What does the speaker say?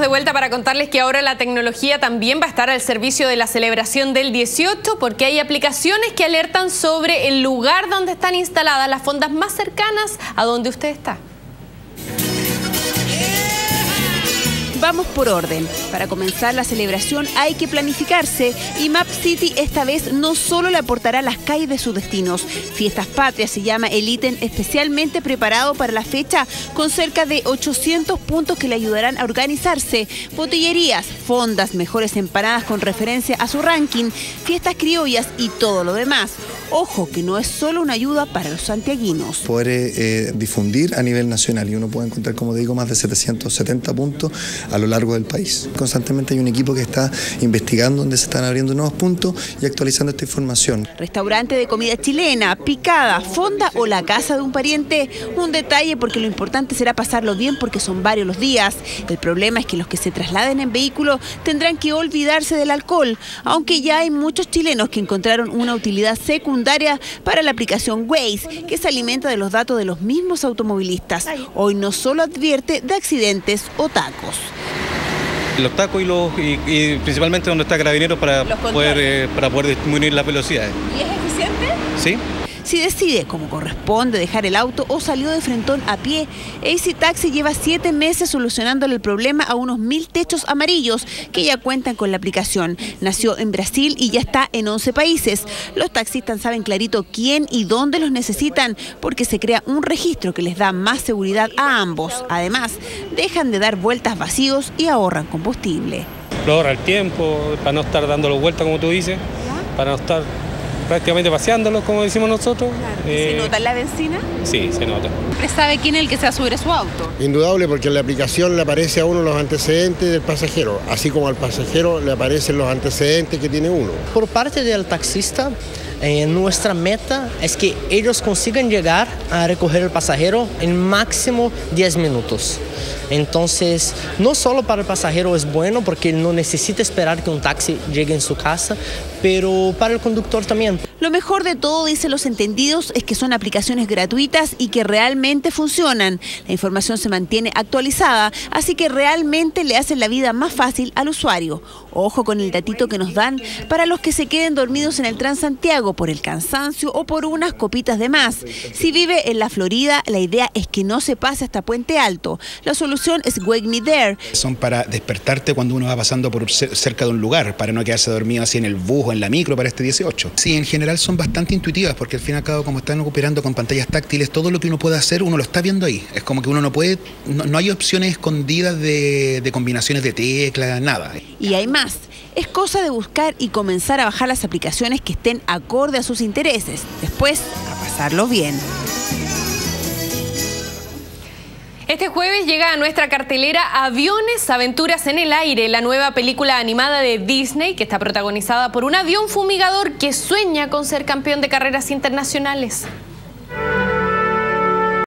de vuelta para contarles que ahora la tecnología también va a estar al servicio de la celebración del 18 porque hay aplicaciones que alertan sobre el lugar donde están instaladas las fondas más cercanas a donde usted está. Vamos por orden. Para comenzar la celebración hay que planificarse y Map City esta vez no solo le aportará las calles de sus destinos. Fiestas Patrias se llama el ítem especialmente preparado para la fecha con cerca de 800 puntos que le ayudarán a organizarse. Botillerías, fondas, mejores empanadas con referencia a su ranking, fiestas criollas y todo lo demás. Ojo que no es solo una ayuda para los santiaguinos. Poder eh, difundir a nivel nacional y uno puede encontrar, como digo, más de 770 puntos a lo largo del país. Constantemente hay un equipo que está investigando dónde se están abriendo nuevos puntos y actualizando esta información. Restaurante de comida chilena, picada, fonda o la casa de un pariente. Un detalle porque lo importante será pasarlo bien porque son varios los días. El problema es que los que se trasladen en vehículo tendrán que olvidarse del alcohol, aunque ya hay muchos chilenos que encontraron una utilidad secundaria para la aplicación Waze, que se alimenta de los datos de los mismos automovilistas. Hoy no solo advierte de accidentes o tacos los tacos y, los, y, principalmente donde está carabinero para poder, eh, para poder disminuir las velocidades. ¿Y es eficiente? Sí si decide, como corresponde, dejar el auto o salió de frentón a pie. AC Taxi lleva siete meses solucionándole el problema a unos mil techos amarillos que ya cuentan con la aplicación. Nació en Brasil y ya está en 11 países. Los taxistas saben clarito quién y dónde los necesitan porque se crea un registro que les da más seguridad a ambos. Además, dejan de dar vueltas vacíos y ahorran combustible. Lo ahorra el tiempo, para no estar dándolo vueltas como tú dices, para no estar prácticamente paseándolos, como decimos nosotros. ¿Se eh, nota la benzina? Sí, se nota. ¿Usted sabe quién es el que se sobre su auto? Indudable, porque en la aplicación le aparece a uno los antecedentes del pasajero, así como al pasajero le aparecen los antecedentes que tiene uno. Por parte del taxista, eh, nuestra meta es que ellos consigan llegar a recoger el pasajero en máximo 10 minutos. Entonces, no solo para el pasajero es bueno porque no necesita esperar que un taxi llegue en su casa, pero para el conductor también. Lo mejor de todo, dicen los entendidos, es que son aplicaciones gratuitas y que realmente funcionan. La información se mantiene actualizada, así que realmente le hacen la vida más fácil al usuario. Ojo con el datito que nos dan para los que se queden dormidos en el Transantiago por el cansancio o por unas copitas de más. Si vive en la Florida, la idea es que no se pase hasta Puente Alto. La solución es Wake Me There. Son para despertarte cuando uno va pasando por cerca de un lugar, para no quedarse dormido así en el bus o en la micro para este 18. Sí, en general son bastante intuitivas porque al fin y al cabo como están operando con pantallas táctiles, todo lo que uno puede hacer uno lo está viendo ahí. Es como que uno no puede, no, hay opciones escondidas de, de combinaciones de teclas, nada. Y hay más. Es cosa de buscar y comenzar a bajar las aplicaciones que estén acorde a sus intereses. Después, a pasarlo bien. Este jueves llega a nuestra cartelera Aviones, Aventuras en el Aire, la nueva película animada de Disney que está protagonizada por un avión fumigador que sueña con ser campeón de carreras internacionales.